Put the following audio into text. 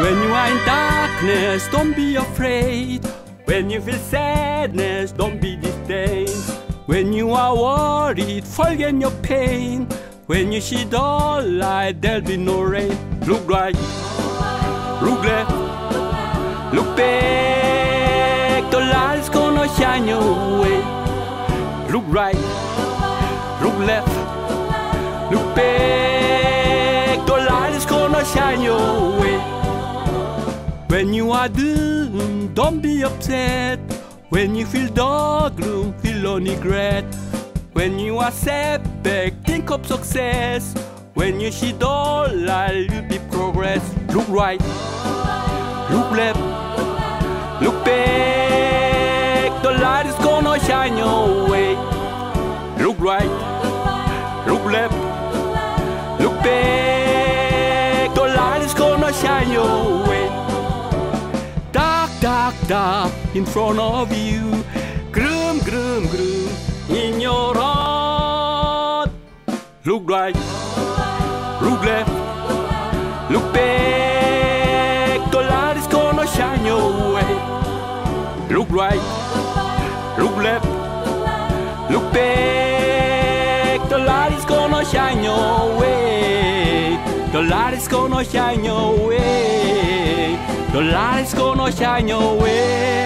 When you are in darkness, don't be afraid. When you feel sadness, don't be disdained. When you are worried, forget your pain. When you see the light, there'll be no rain. Look right, look left, look back. The light's gonna shine your way. Look right, look left, look back. The light is gonna shine your way. When you are doomed, don't be upset. When you feel the gloom, feel no regret. When you are setback, think of success. When you see light, you be progress. Look right, look left, look back. The light is gonna shine your way. Look right, look left, look back. The light is gonna shine your way. Dark, dark in front of you. Gloom, gloom, gloom in your heart. Look right, look left, look back. The light is gonna shine your way. Look right, look left, look back. The light is gonna shine your way. The light is gonna shine your way. The light is gonna shine your way.